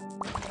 you